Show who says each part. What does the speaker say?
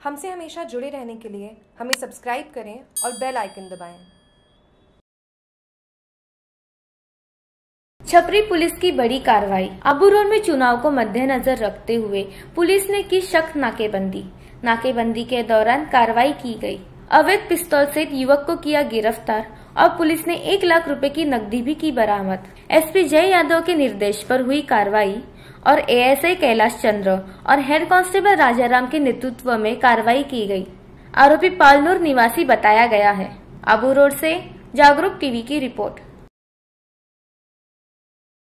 Speaker 1: हमसे हमेशा जुड़े रहने के लिए हमें सब्सक्राइब करें और बेल आइकन दबाएँ।
Speaker 2: छपरी पुलिस की बड़ी कार्रवाई। अबू रोड में चुनाव को मद्देनजर रखते हुए पुलिस ने की सख्त नाकेबंदी। नाकेबंदी के दौरान कार्रवाई की गई। अवैध पिस्तौल से युवक को किया गिरफ़्तार, और पुलिस ने एक लाख रुपए की नकदी भी की बरामद। एसपी जय यादव के निर्देश पर हुई कार्रवाई, और एएसआई कैलाश चंद्र और हेड कांस्टेबल राजाराम के नेतृत्व में कार्रवाई की गई। आरोपी पालनूर निवासी बताया गया है। आबू रोड से जागरूक टीवी की रिपोर्ट।